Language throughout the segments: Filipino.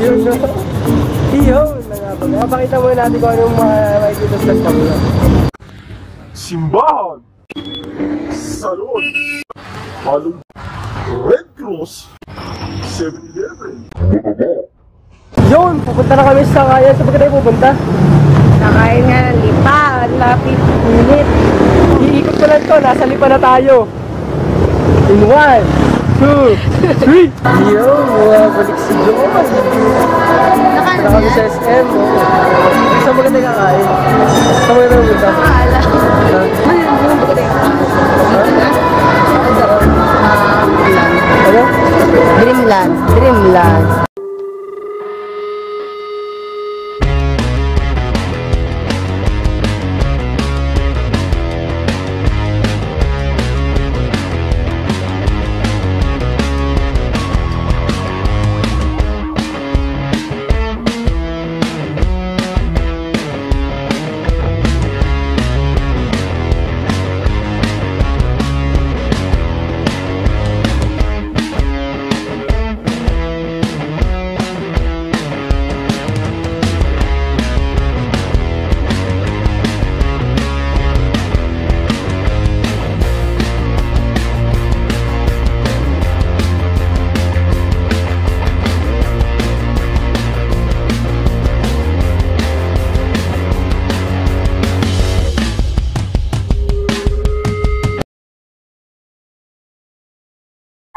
yun na. Yun na nga pala. Mo natin kung anong makikita sa camera. Simbahan! Salon! Palong Red Cross 7-Eleven Yun! Pupunta na kami sa kaya. Saan ba tayo pupunta? Nakain nga ng lipa. Lapit minute. Iikot ko lang to. Nasa lipa na tayo. In one two, three. Yo, balik si John. Naka kami sa SM. Oh.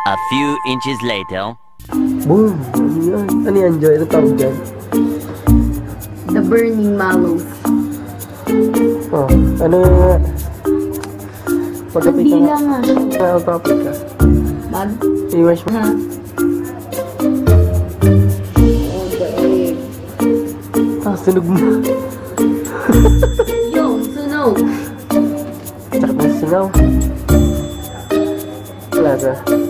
A few inches later. Boom! Ano yan? Ano yan, Joy? Ano tawag dyan? The Burning Mallows. Oh, ano nga? Pagkapit Hindi ka lang ah. nga. Ano topic ka? Bag? I-wash mo. Ha? Oh. Ah, sunog mo. Yung sunog. Sakit ng singaw. Wala ka.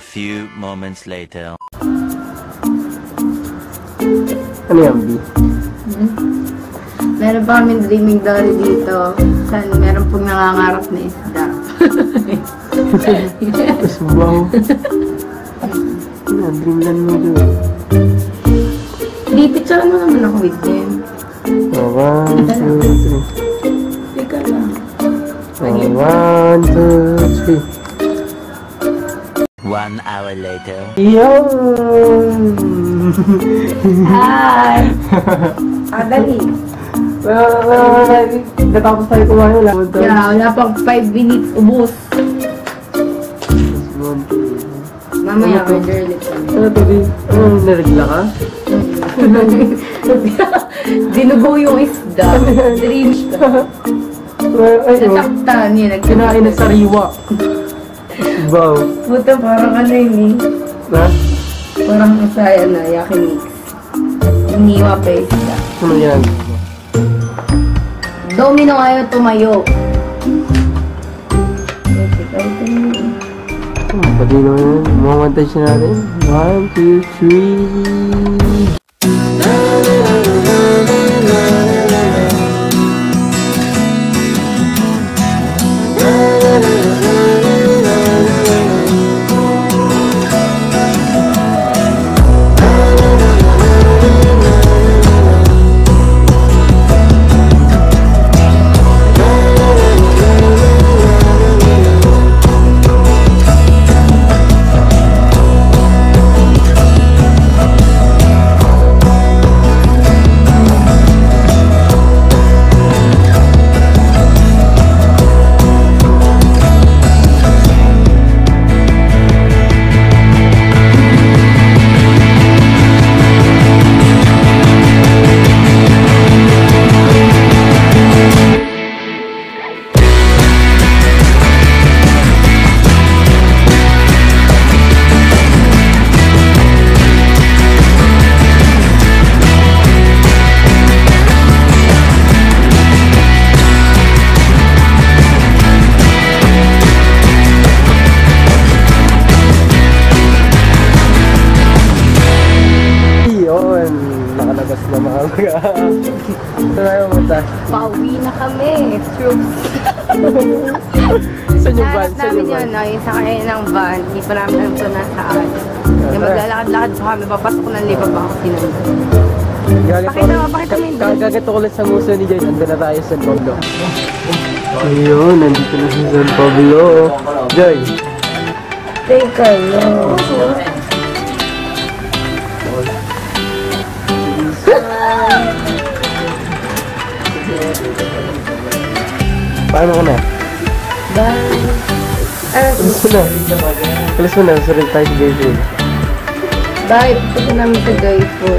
A few moments later. Ano yan, B? Meron pa kaming dreaming dolly dito. Saan meron pong nangangarap na isda. Tapos wow. Ano dreamland mo doon. Di, picture mo naman ako with them. Oh, one, two, three. Teka lang. Oh, one, two, three. One hour later. Yun! Hi! ah, dali. Well, well, well, natapos tayo kumain wala. Yeah, wala pang 5 minutes two. Mamaya, order ulit. Ano to, B? Ano, naregla ka? Dinugo yung isda. Dreams ka. Well, ay, oh. Nataktan yun. Kinain na sariwa. Wow. Puta, parang ano yun eh. Na? Parang masaya na, yaki mix. Iniwa pa yung isda. Ano yan? Domino ayaw tumayo. Ikaw tumayo. Hmm, pati naman yan. Mga montage na natin. One, two, three. Nakalabas na mga mga. Ito tayo punta. Pauwi na kami. Troops. Saan yung van? Saan namin yung van? yun, no? yung sakay ng van. Hindi pa namin alam kung nasaan. Yung maglalakad-lakad pa kami, papasok ng liba ba ako. Gagat Pakita mo, pakita mo yung van. Kagagat ko ulit sa muso ni Joy. Nandun na tayo sa San Pablo. Ayun, nandito na sa San Pablo. Joy, Teka lang. Paano ka na? Bye. Alas mo na. Alas mo na, sarili tayo sa Joy. bye. Punta namin sa guy for